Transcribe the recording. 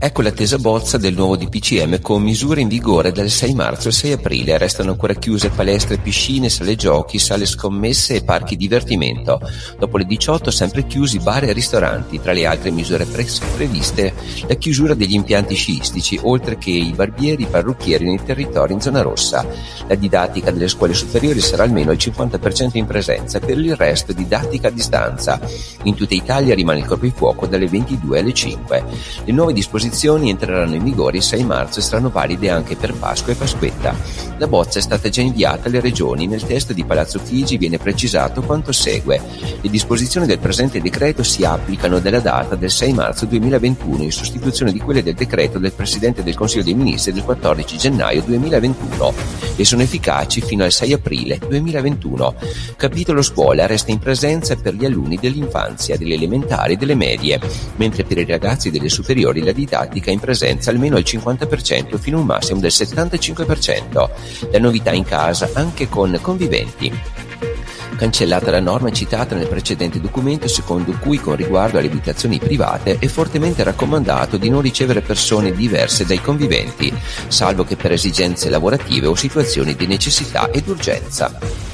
Ecco l'attesa bozza del nuovo DPCM con misure in vigore dal 6 marzo al 6 aprile. Restano ancora chiuse palestre, piscine, sale giochi, sale scommesse e parchi divertimento. Dopo le 18 sempre chiusi bar e ristoranti. Tra le altre misure pre- previste la chiusura degli impianti sciistici, oltre che i barbieri e i parrucchieri nei territori in zona rossa. La didattica delle scuole superiori sarà almeno al 50% in presenza, per il resto didattica a distanza. In tutta Italia rimane il coprifuoco dalle 22 alle 5. Le nuove disposizioni disposizioni entreranno in vigore il 6 marzo e saranno valide anche per Pasqua e Pasquetta. La bozza è stata già inviata alle regioni. Nel testo di Palazzo Chigi viene precisato quanto segue. Le disposizioni del presente decreto si applicano dalla data del 6 marzo 2021 in sostituzione di quelle del decreto del Presidente del Consiglio dei Ministri del 14 gennaio 2021 e sono efficaci fino al 6 aprile 2021. Capitolo scuola resta in presenza per gli alunni dell'infanzia, delle elementari e delle medie, mentre per i ragazzi delle superiori la didattica didattica in presenza almeno al 50% fino a un massimo del 75%. La novità in casa anche con conviventi. Cancellata la norma citata nel precedente documento secondo cui con riguardo alle abitazioni private è fortemente raccomandato di non ricevere persone diverse dai conviventi, salvo che per esigenze lavorative o situazioni di necessità ed urgenza.